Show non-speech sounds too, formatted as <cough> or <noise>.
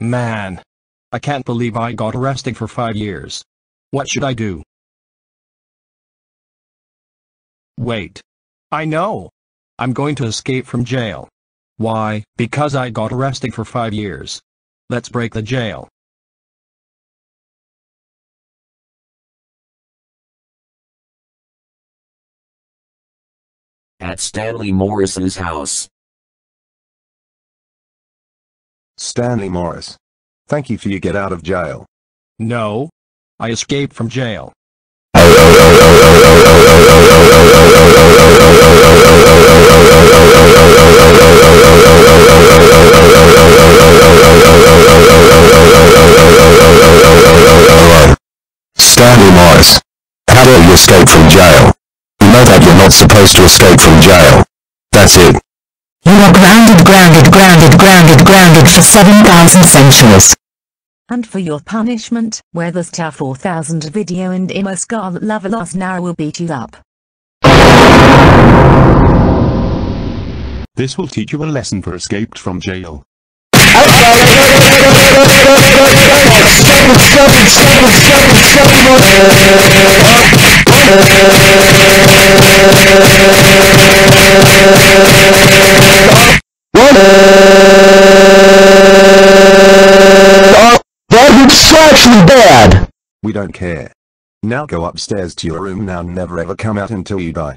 Man. I can't believe I got arrested for five years. What should I do? Wait. I know. I'm going to escape from jail. Why? Because I got arrested for five years. Let's break the jail. At Stanley Morris's house. Stanley Morris. Thank you for your get out of jail. No. I escaped from jail. Stanley Morris. How dare you escape from jail? You know that you're not supposed to escape from jail. That's it. 7,000 centuries. And for your punishment, Weatherstar 4000 video and Emo Scarlet Lovelock now will beat you up. This will teach you a lesson for escaped from jail. <laughs> actually bad! We don't care. Now go upstairs to your room now never ever come out until you die.